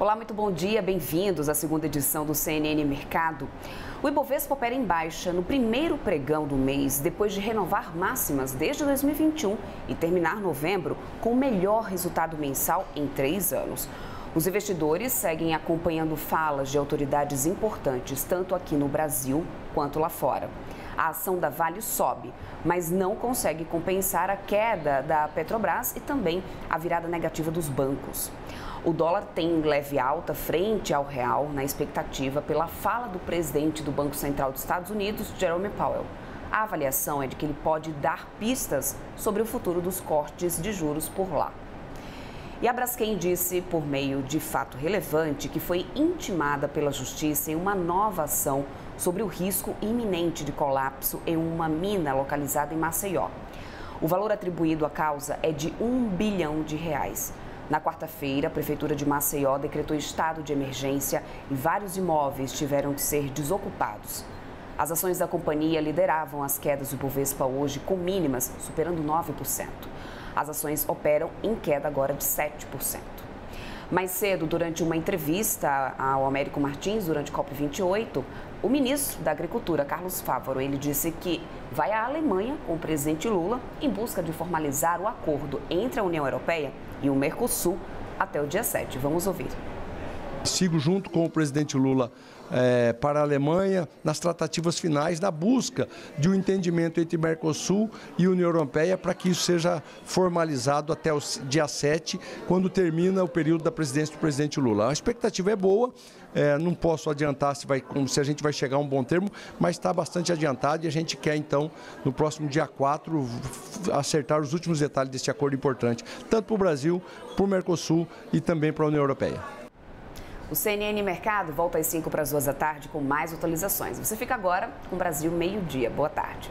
Olá, muito bom dia, bem-vindos à segunda edição do CNN Mercado. O Ibovespa opera em baixa no primeiro pregão do mês, depois de renovar máximas desde 2021 e terminar novembro com o melhor resultado mensal em três anos. Os investidores seguem acompanhando falas de autoridades importantes, tanto aqui no Brasil quanto lá fora. A ação da Vale sobe, mas não consegue compensar a queda da Petrobras e também a virada negativa dos bancos. O dólar tem leve alta frente ao real na expectativa pela fala do presidente do Banco Central dos Estados Unidos, Jerome Powell. A avaliação é de que ele pode dar pistas sobre o futuro dos cortes de juros por lá. E a Braskem disse, por meio de fato relevante, que foi intimada pela Justiça em uma nova ação sobre o risco iminente de colapso em uma mina localizada em Maceió. O valor atribuído à causa é de um bilhão de reais. Na quarta-feira, a Prefeitura de Maceió decretou estado de emergência e vários imóveis tiveram que ser desocupados. As ações da companhia lideravam as quedas do Bovespa hoje com mínimas superando 9%. As ações operam em queda agora de 7%. Mais cedo, durante uma entrevista ao Américo Martins, durante COP28, o ministro da Agricultura, Carlos Fávaro, ele disse que vai à Alemanha com o presidente Lula em busca de formalizar o acordo entre a União Europeia e o Mercosul até o dia 7. Vamos ouvir. Sigo junto com o presidente Lula é, para a Alemanha nas tratativas finais, na busca de um entendimento entre Mercosul e União Europeia para que isso seja formalizado até o dia 7, quando termina o período da presidência do presidente Lula. A expectativa é boa, é, não posso adiantar se, vai, se a gente vai chegar a um bom termo, mas está bastante adiantado e a gente quer então, no próximo dia 4, acertar os últimos detalhes deste acordo importante, tanto para o Brasil, para o Mercosul e também para a União Europeia. O CNN Mercado volta às 5 para as 2 da tarde com mais atualizações. Você fica agora com o Brasil meio-dia. Boa tarde.